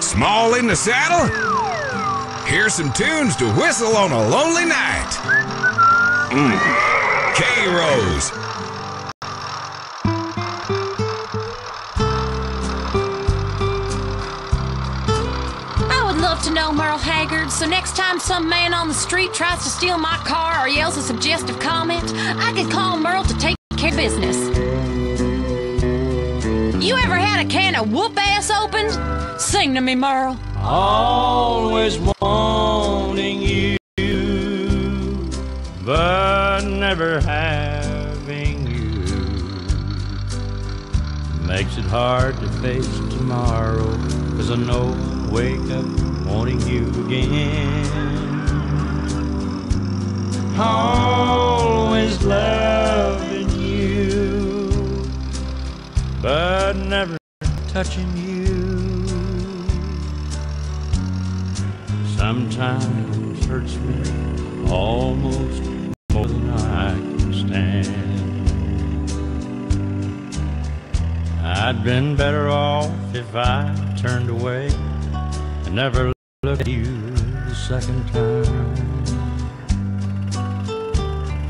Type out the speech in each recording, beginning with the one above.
Small in the saddle? Here's some tunes to whistle on a lonely night. Mm. K Rose. I would love to know Merle Haggard, so next time some man on the street tries to steal my car or yells a suggestive comment, I can call Merle to take care of business. You ever had a can of whoop ass opened? To me, Merle. Always wanting you, but never having you makes it hard to face tomorrow. Cause I know I'll wake up wanting you again. Always loving you, but never touching you. Sometimes hurts me almost more than I can stand. I'd been better off if I turned away and never looked at you the second time.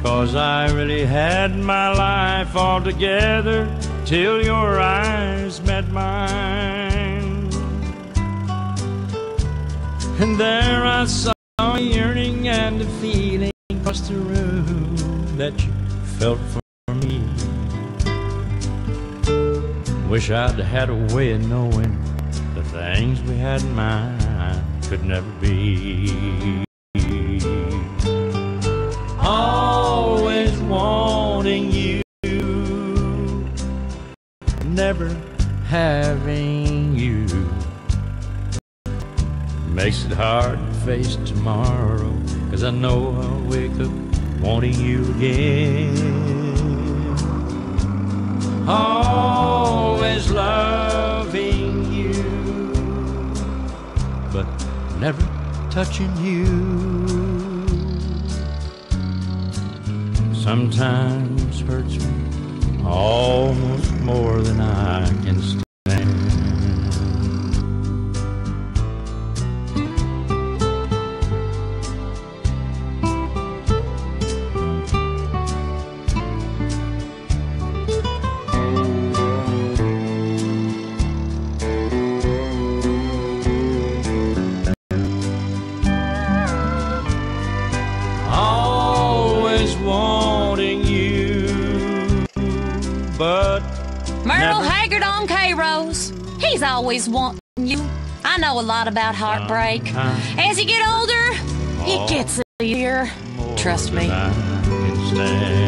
Cause I really had my life all together till your eyes met mine. And there I saw a yearning and a feeling across the room that you felt for me. Wish I'd had a way of knowing the things we had in mind could never be. Always wanting you, never having you makes it hard to face tomorrow. Cause I know I'll wake up wanting you again. Always loving you, but never touching you. Sometimes hurts me almost more than I can stand. Merle Never. Haggard on K Rose. He's always wanting you. I know a lot about heartbreak. Sometimes As you get older, it gets easier. Trust me. I can stand.